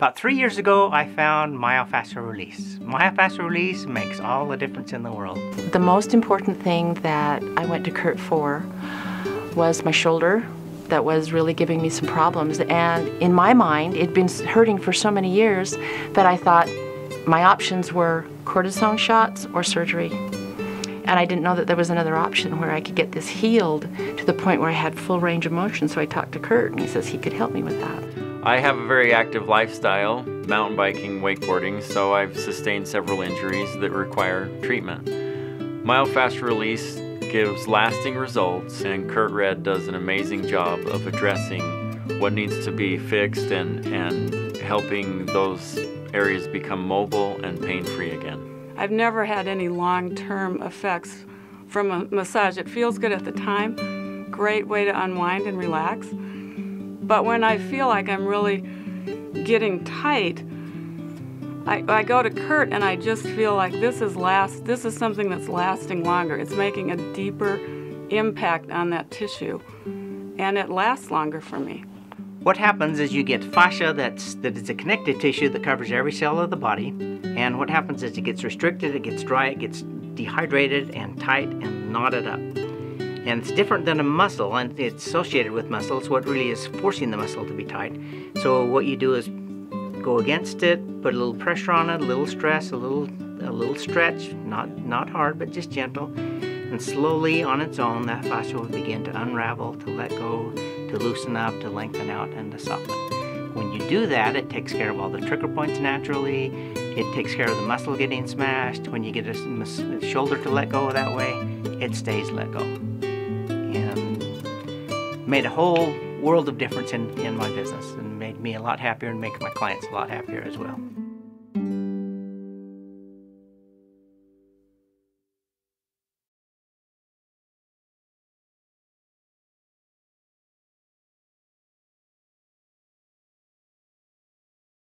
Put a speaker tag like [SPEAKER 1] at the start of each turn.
[SPEAKER 1] About three years ago, I found Myofascial Release. Myofascial Release makes all the difference in the world.
[SPEAKER 2] The most important thing that I went to Curt for was my shoulder that was really giving me some problems. And in my mind, it'd been hurting for so many years that I thought my options were cortisone shots or surgery. And I didn't know that there was another option where I could get this healed to the point where I had full range of motion. So I talked to Curt and he says he could help me with that.
[SPEAKER 3] I have a very active lifestyle, mountain biking, wakeboarding, so I've sustained several injuries that require treatment. Myofascial release gives lasting results, and Curt Redd does an amazing job of addressing what needs to be fixed and, and helping those areas become mobile and pain-free again.
[SPEAKER 4] I've never had any long-term effects from a massage. It feels good at the time, great way to unwind and relax. But when I feel like I'm really getting tight, I, I, go to Curt and I just feel like this is last this is something that's lasting longer. It's making a deeper impact on that tissue and it lasts longer for me.
[SPEAKER 1] What happens is you get fascia that's that is a connective tissue that covers every cell of the body and what happens is it gets restricted, it gets dry, it gets dehydrated and tight and knotted up. And it's different than a muscle, and it's associated with muscle. It's what really is forcing the muscle to be tight. So what you do is go against it, put a little pressure on it, a little stress, a little a little stretch, not not hard, but just gentle. And slowly on its own, that fascia will begin to unravel, to let go, to loosen up, to lengthen out, and to soften. When you do that, it takes care of all the trigger points naturally. It takes care of the muscle getting smashed. When you get a shoulder to let go that way, it stays let go Um, made a whole world of difference in, in my business and made me a lot happier and make my clients a lot happier as well.